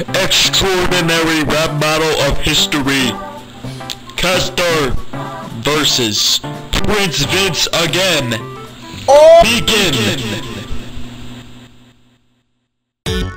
extraordinary rap battle of history. Caster versus Prince Vince again. Oh, begin. Who's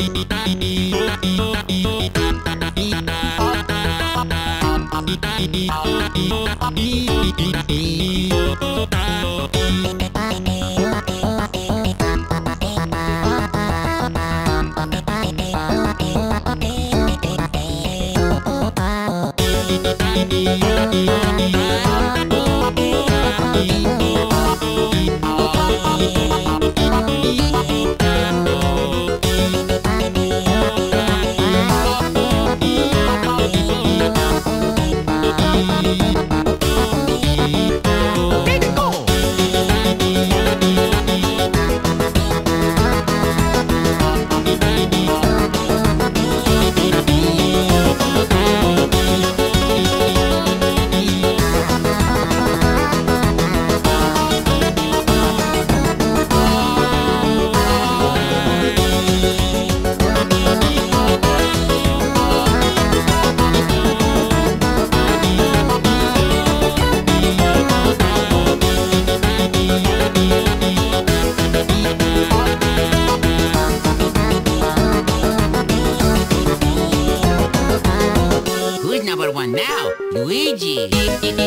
It's a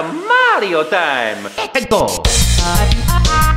Mario time! Ecco! Thank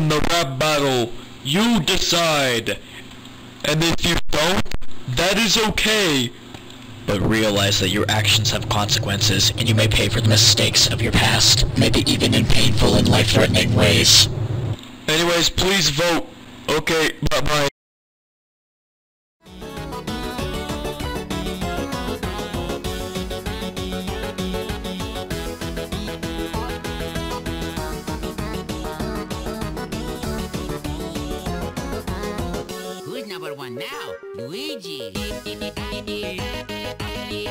won the rap battle. You decide. And if you don't, that is okay. But realize that your actions have consequences, and you may pay for the mistakes of your past, maybe even in painful and life-threatening ways. Anyways, please vote. Okay, bye-bye.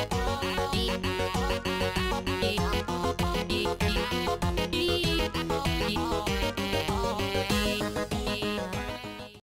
Música